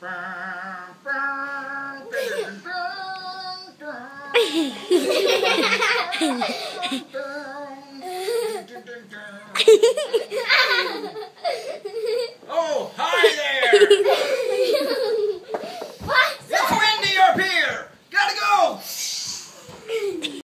Ha ha ha!